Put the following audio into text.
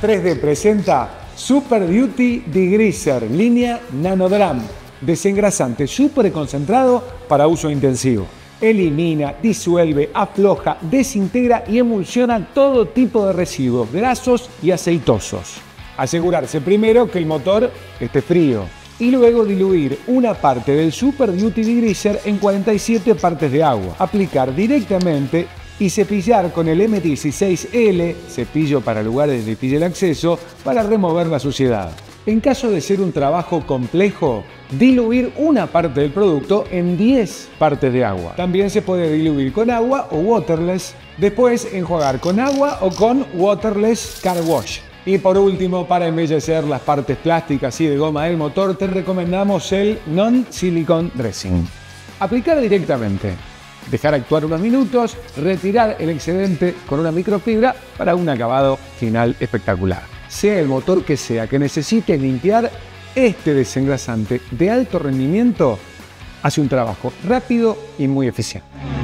3D presenta Super Duty Degreaser, línea Nanodram, desengrasante súper concentrado para uso intensivo. Elimina, disuelve, afloja, desintegra y emulsiona todo tipo de residuos grasos y aceitosos. Asegurarse primero que el motor esté frío y luego diluir una parte del Super Duty Degreaser en 47 partes de agua. Aplicar directamente y cepillar con el M16L, cepillo para lugares de difícil acceso, para remover la suciedad. En caso de ser un trabajo complejo, diluir una parte del producto en 10 partes de agua. También se puede diluir con agua o waterless, después enjuagar con agua o con waterless car wash. Y por último, para embellecer las partes plásticas y de goma del motor, te recomendamos el Non-Silicone Dressing. Aplicar directamente dejar actuar unos minutos, retirar el excedente con una microfibra para un acabado final espectacular. Sea el motor que sea que necesite limpiar, este desengrasante de alto rendimiento hace un trabajo rápido y muy eficiente.